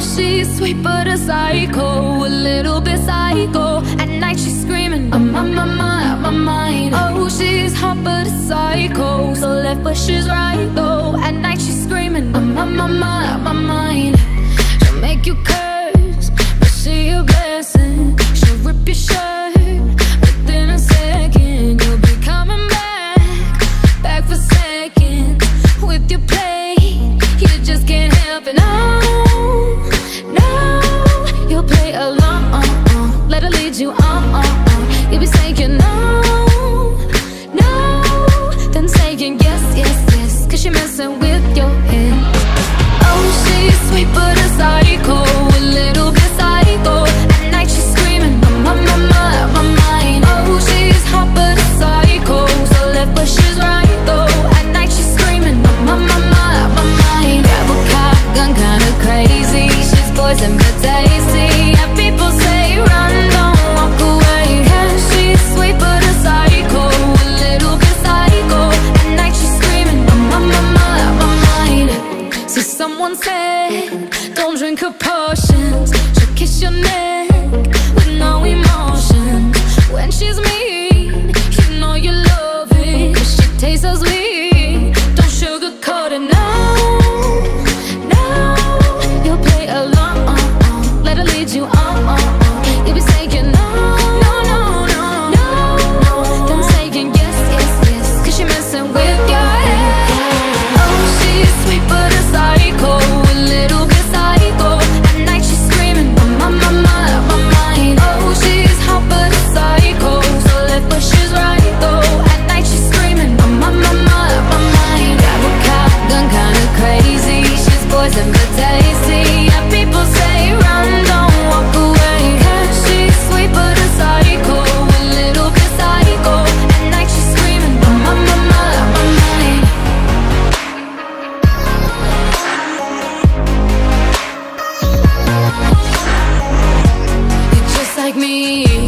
she's sweet but a psycho, a little bit psycho. At night she's screaming, I'm on my mind, my mind. Oh, she's hot but a psycho, so left but she's right though. At night she's screaming, I'm on my mind, my mind. She'll make you curse. Don't drink her potions. She'll kiss your neck with no emotion. When she's mean, you know you love it. She tastes so sweet. Don't sugarcoat it now. Now you'll play along. Let her lead you me.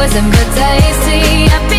poison, but see.